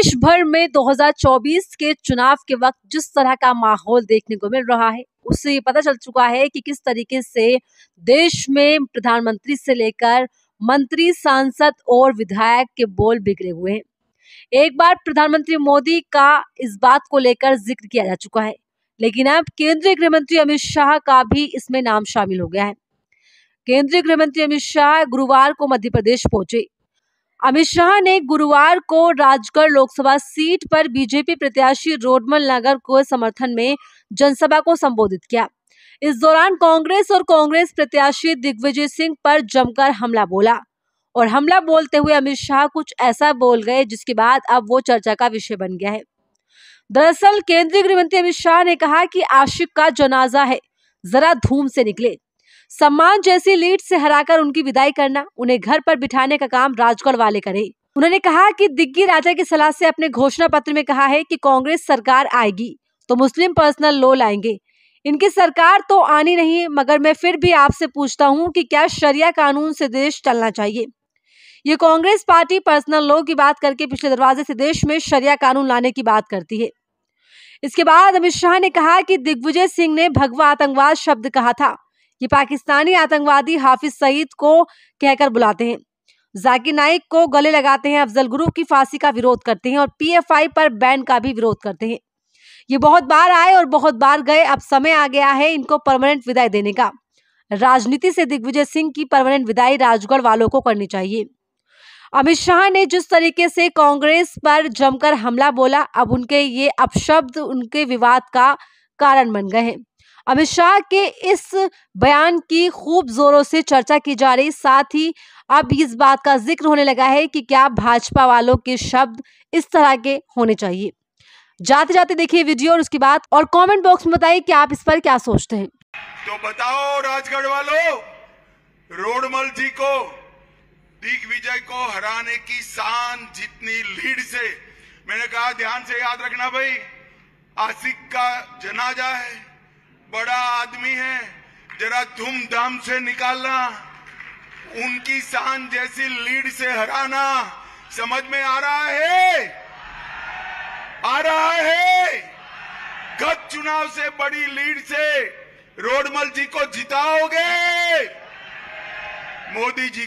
देश भर में 2024 के चुनाव के वक्त जिस तरह का माहौल देखने को मिल रहा है, उससे पता चल चुका है कि किस तरीके से देश में प्रधानमंत्री से लेकर मंत्री, सांसद और विधायक के बोल बिगड़े हुए हैं। एक बार प्रधानमंत्री मोदी का इस बात को लेकर ज़िक्र किया जा चुका है, लेकिन अब केंद्रीय गृह मंत्री अमित शाह का भी इसमें नाम शामिल हो गया है। केंद्रीय गृह मंत्री अमित शाह गुरुवार को मध्य प्रदेश पहुँचे। अमित शाह ने गुरुवार को राजगढ़ लोकसभा सीट पर बीजेपी प्रत्याशी रोडमल नगर को समर्थन में जनसभा को संबोधित किया। इस दौरान कांग्रेस और कांग्रेस प्रत्याशी दिग्विजय सिंह पर जमकर हमला बोला और हमला बोलते हुए अमित शाह कुछ ऐसा बोल गए जिसके बाद अब वो चर्चा का विषय बन गया है। दरअसल केंद्रीय गृह मंत्री अमित शाह ने कहा कि आशिक का जनाजा है, जरा धूम से निकले। सम्मान जैसी लीड से हराकर उनकी विदाई करना, उन्हें घर पर बिठाने का काम राजगढ़ वाले करे। उन्होंने कहा कि दिग्गी राजा की सलाह से अपने घोषणा पत्र में कहा है कि कांग्रेस सरकार आएगी तो मुस्लिम पर्सनल लॉ लाएँगे। इनकी सरकार तो आनी नहीं, मगर मैं फिर भी आपसे पूछता हूँ कि क्या शरिया कानून से देश चलना चाहिए? ये कांग्रेस पार्टी पर्सनल लॉ की बात करके पिछले दरवाजे से देश में शरिया कानून लाने की बात करती है। इसके बाद अमित शाह ने कहा कि दिग्विजय सिंह ने भगवा आतंकवाद शब्द कहा था। ये पाकिस्तानी आतंकवादी हाफिज सईद को कहकर बुलाते हैं। जाकिर नाइक को गले लगाते हैं, अफजल गुरु की फांसी का विरोध करते हैं और पीएफआई पर बैन का भी विरोध करते हैं। ये बहुत बार आए और बहुत बार गए, अब समय आ गया है इनको परमानेंट विदाई देने का। राजनीति से दिग्विजय सिंह की परमानेंट विदाई राजगढ़ वालों को करनी चाहिए। अमित शाह ने जिस तरीके से कांग्रेस पर जमकर हमला बोला, अब उनके ये अपशब्द, उनके विवाद का कारण बन गए हैं। अमित शाह के इस बयान की खूब जोरों से चर्चा की जा रही। साथ ही अब इस बात का ज़िक्र होने लगा है कि क्या भाजपा वालों के शब्द इस तरह के होने चाहिए। जाते जाते देखिए वीडियो और उसके बाद और कमेंट बॉक्स में बताइए कि आप इस पर क्या सोचते हैं। तो बताओ राजगढ़ वालों रोडमल जी को दिग्विजय को हराने की शान जितनी लीड से। मैंने कहा ध्यान से याद रखना भाई आसिक का जनाजा है। बड़ा आदमी है, जरा धूमधाम से निकालना, उनकी शान जैसी लीड से हराना, समझ में आ रहा है? आ रहा है। गत चुनाव से बड़ी लीड से रोडमल जी को जिताओगे। मोदी जी